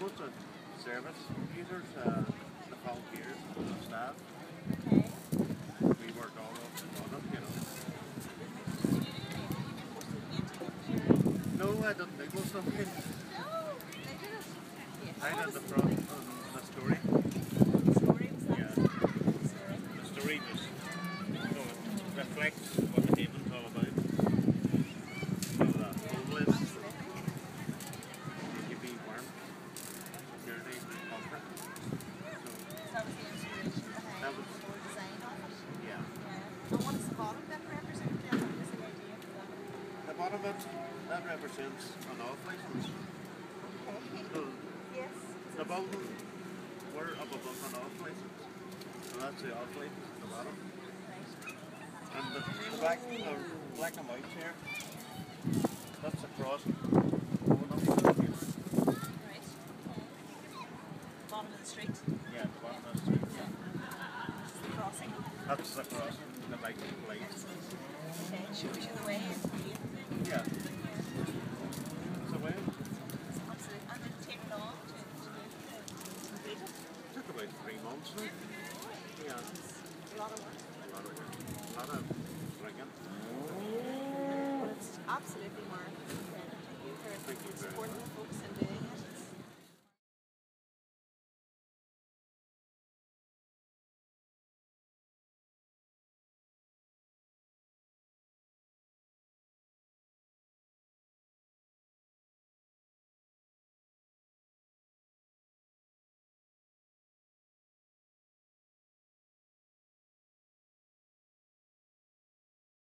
most of service users, uh, the volunteers, the staff, Okay. we work all up and on you know. No, I don't think most of it. I did the front on the story. Yeah. The story just you know, reflects what the haven's all about. So the homeless, you can be warm, security, comfort. So, That was- yeah. The bottom that represents the missing idea. The bottom of it, that represents an off license. So the bottom, we're up above an off license. So that's the off license at the bottom. And the, the black, the black and white here, that's a cross. going up to the. Bottom of the street, Yeah, the bottom of the street. the crossing. That's the crossing, the. Okay, the way. Yeah. So when Absolutely. And it'll take long to, to complete it. took about three months now. Yeah. A lot of work. A lot of work. A lot of drinking. It's absolutely marvelous.